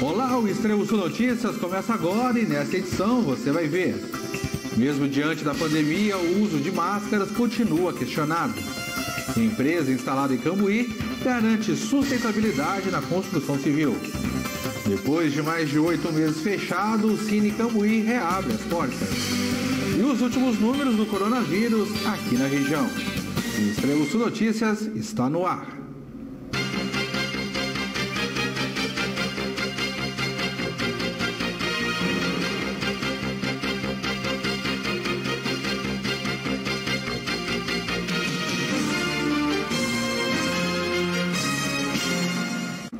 Olá, o Extremo Sul Notícias começa agora e nesta edição você vai ver. Mesmo diante da pandemia, o uso de máscaras continua questionado. Empresa instalada em Cambuí garante sustentabilidade na construção civil. Depois de mais de oito meses fechado, o Cine Cambuí reabre as portas. E os últimos números do coronavírus aqui na região. O Extremo Sul Notícias está no ar.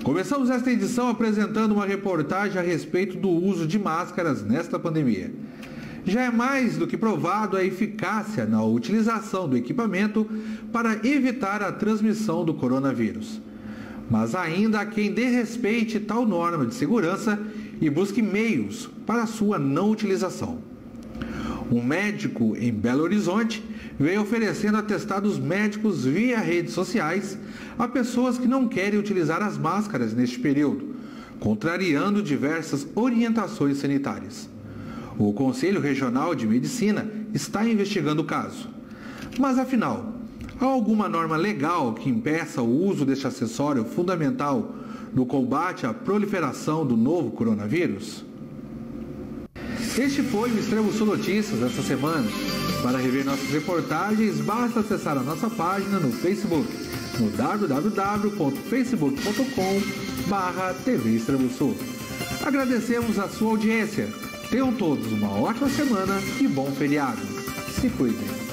Começamos esta edição apresentando uma reportagem a respeito do uso de máscaras nesta pandemia. Já é mais do que provado a eficácia na utilização do equipamento para evitar a transmissão do coronavírus. Mas ainda há quem desrespeite tal norma de segurança e busque meios para sua não utilização. Um médico em Belo Horizonte veio oferecendo atestados médicos via redes sociais a pessoas que não querem utilizar as máscaras neste período, contrariando diversas orientações sanitárias. O Conselho Regional de Medicina está investigando o caso. Mas afinal, há alguma norma legal que impeça o uso deste acessório fundamental no combate à proliferação do novo coronavírus? Este foi o Extremo Sul Notícias desta semana. Para rever nossas reportagens, basta acessar a nossa página no Facebook no www.facebook.com TV Extremo Sul. Agradecemos a sua audiência. Tenham todos uma ótima semana e bom feriado. Se cuidem.